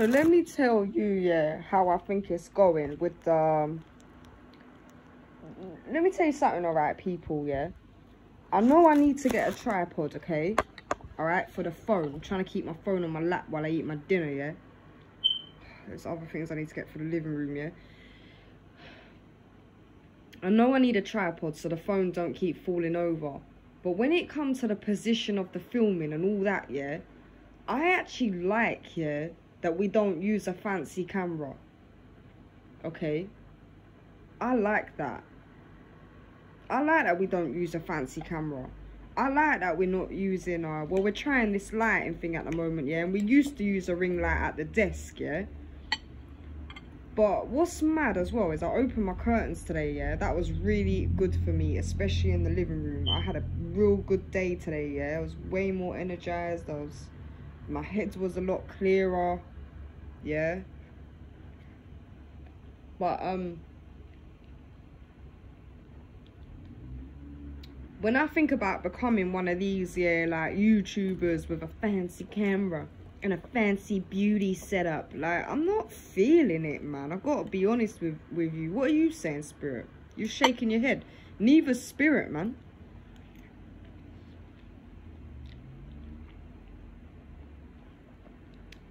So let me tell you, yeah, how I think it's going with um. Let me tell you something, alright, people, yeah. I know I need to get a tripod, okay? Alright, for the phone. I'm trying to keep my phone on my lap while I eat my dinner, yeah? There's other things I need to get for the living room, yeah? I know I need a tripod so the phone don't keep falling over. But when it comes to the position of the filming and all that, yeah, I actually like, yeah, that we don't use a fancy camera. Okay? I like that. I like that we don't use a fancy camera. I like that we're not using our, well, we're trying this lighting thing at the moment, yeah, and we used to use a ring light at the desk, yeah. But what's mad as well is I opened my curtains today, yeah. That was really good for me, especially in the living room. I had a real good day today, yeah. I was way more energized. I was, my head was a lot clearer, yeah. But, um, when I think about becoming one of these, yeah, like YouTubers with a fancy camera, and a fancy beauty setup. Like, I'm not feeling it, man. I've got to be honest with, with you. What are you saying, Spirit? You're shaking your head. Neither Spirit, man.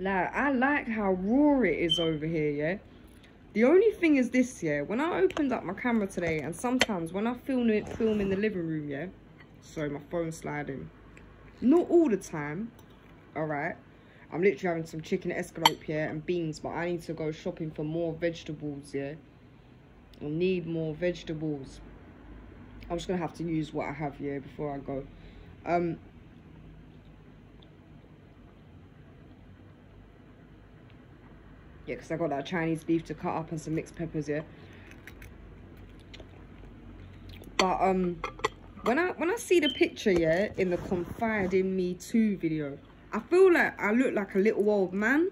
Like, I like how raw it is over here, yeah? The only thing is this, yeah? When I opened up my camera today, and sometimes when I film it, film in the living room, yeah? Sorry, my phone's sliding. Not all the time, alright? I'm literally having some chicken escalope here and beans, but I need to go shopping for more vegetables, yeah? I need more vegetables. I'm just going to have to use what I have here before I go. Um, yeah, because I got that Chinese beef to cut up and some mixed peppers, yeah? But, um, when I, when I see the picture, yeah, in the Confide in Me 2 video, I feel like I look like a little old man.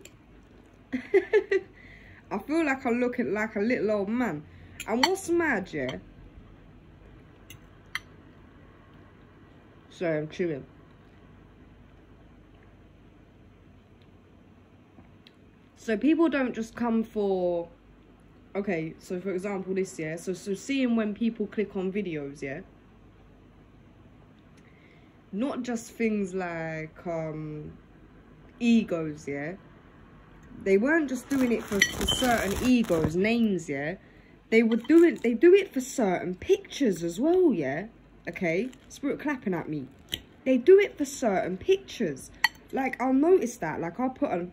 I feel like I look like a little old man. And what's mad, yeah? Sorry, I'm chewing. So people don't just come for... Okay, so for example this, yeah? So, so seeing when people click on videos, yeah? not just things like um, egos, yeah. They weren't just doing it for, for certain egos, names, yeah. They were doing, they do it for certain pictures as well, yeah. Okay, spirit clapping at me. They do it for certain pictures. Like I'll notice that. Like I'll put a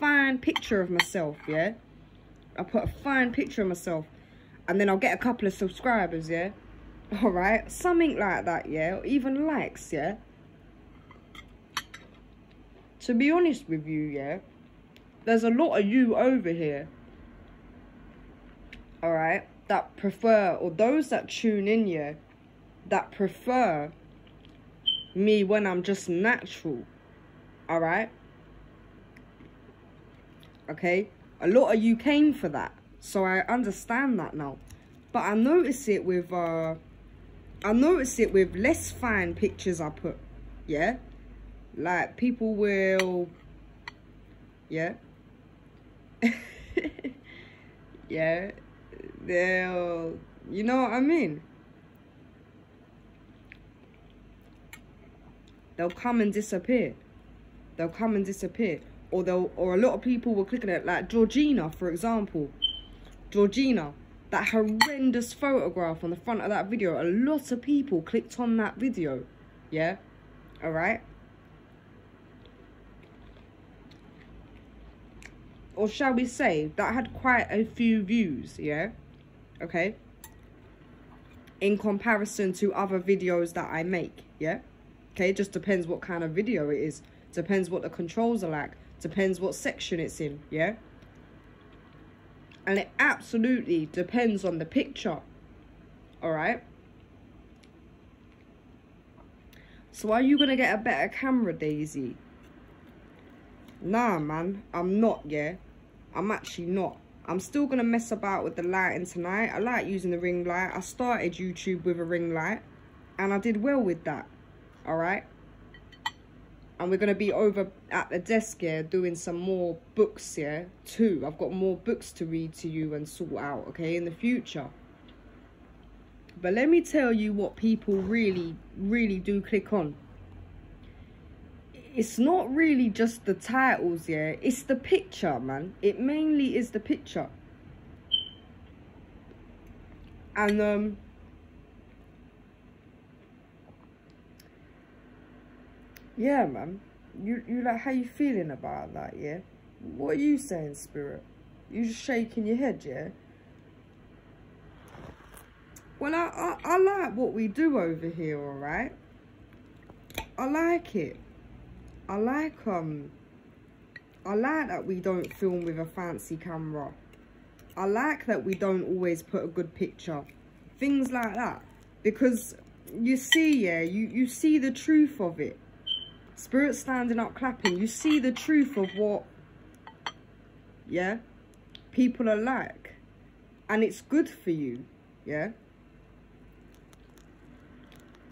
fine picture of myself, yeah. I'll put a fine picture of myself, and then I'll get a couple of subscribers, yeah. All right, something like that, yeah. Or even likes, yeah to be honest with you, yeah, there's a lot of you over here, alright, that prefer, or those that tune in, yeah, that prefer me when I'm just natural, alright? Okay? A lot of you came for that, so I understand that now. But I notice it with, uh, I notice it with less fine pictures I put, yeah? Like, people will... Yeah? yeah? They'll... You know what I mean? They'll come and disappear. They'll come and disappear. Or they'll... Or a lot of people were clicking it. Like, Georgina, for example. Georgina that horrendous photograph on the front of that video a lot of people clicked on that video yeah all right or shall we say, that had quite a few views, yeah? Okay? In comparison to other videos that I make, yeah? Okay, it just depends what kind of video it is. Depends what the controls are like. Depends what section it's in, yeah? And it absolutely depends on the picture, alright? So are you going to get a better camera, Daisy? Nah, man, I'm not, yeah? I'm actually not. I'm still going to mess about with the lighting tonight. I like using the ring light. I started YouTube with a ring light. And I did well with that. Alright? And we're gonna be over at the desk here doing some more books here too. I've got more books to read to you and sort out, okay, in the future. But let me tell you what people really, really do click on. It's not really just the titles, yeah. It's the picture, man. It mainly is the picture. And um Yeah, man. You you like how you feeling about that, yeah? What are you saying, Spirit? You just shaking your head, yeah? Well, I, I, I like what we do over here, alright? I like it. I like, um, I like that we don't film with a fancy camera. I like that we don't always put a good picture. Things like that. Because you see, yeah, you, you see the truth of it. Spirit standing up clapping. You see the truth of what, yeah, people are like. And it's good for you, yeah.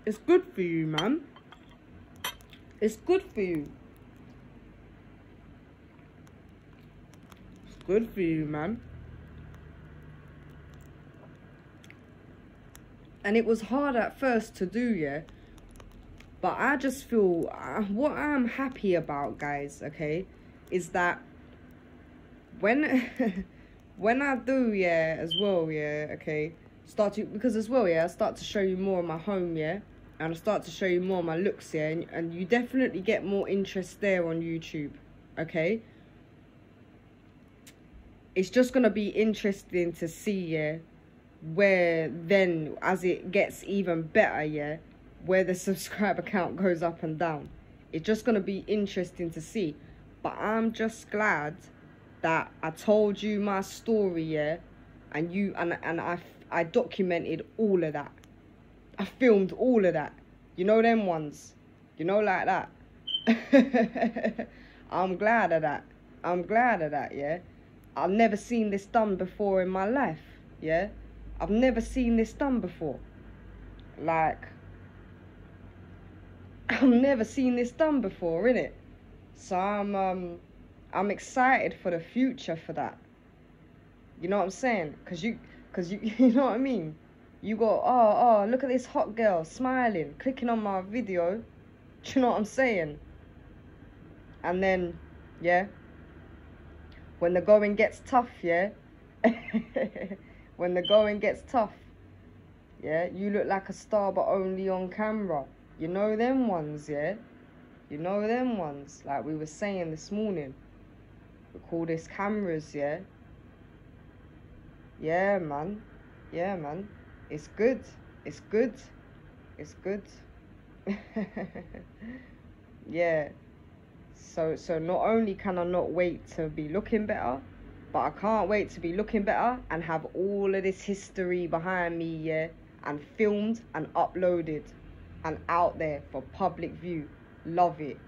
It's good for you, man. It's good for you. It's good for you, man. And it was hard at first to do, yeah. But I just feel uh, what I'm happy about, guys, okay, is that when when I do, yeah, as well, yeah, okay, start to because as well, yeah, I start to show you more of my home, yeah, and I start to show you more of my looks, yeah, and, and you definitely get more interest there on YouTube, okay. It's just gonna be interesting to see, yeah, where then as it gets even better, yeah where the subscriber count goes up and down. It's just going to be interesting to see. But I'm just glad that I told you my story, yeah, and you and and I I documented all of that. I filmed all of that. You know them ones. You know like that. I'm glad of that. I'm glad of that, yeah. I've never seen this done before in my life, yeah. I've never seen this done before. Like I've never seen this done before, innit? So I'm um I'm excited for the future for that. You know what I'm saying? Cause you cause you you know what I mean? You go, oh oh look at this hot girl smiling, clicking on my video. Do you know what I'm saying? And then, yeah. When the going gets tough, yeah. when the going gets tough, yeah, you look like a star but only on camera. You know them ones, yeah? You know them ones, like we were saying this morning. We call this cameras, yeah? Yeah, man. Yeah, man. It's good. It's good. It's good. yeah. So so not only can I not wait to be looking better, but I can't wait to be looking better and have all of this history behind me, yeah, and filmed and uploaded and out there for public view. Love it.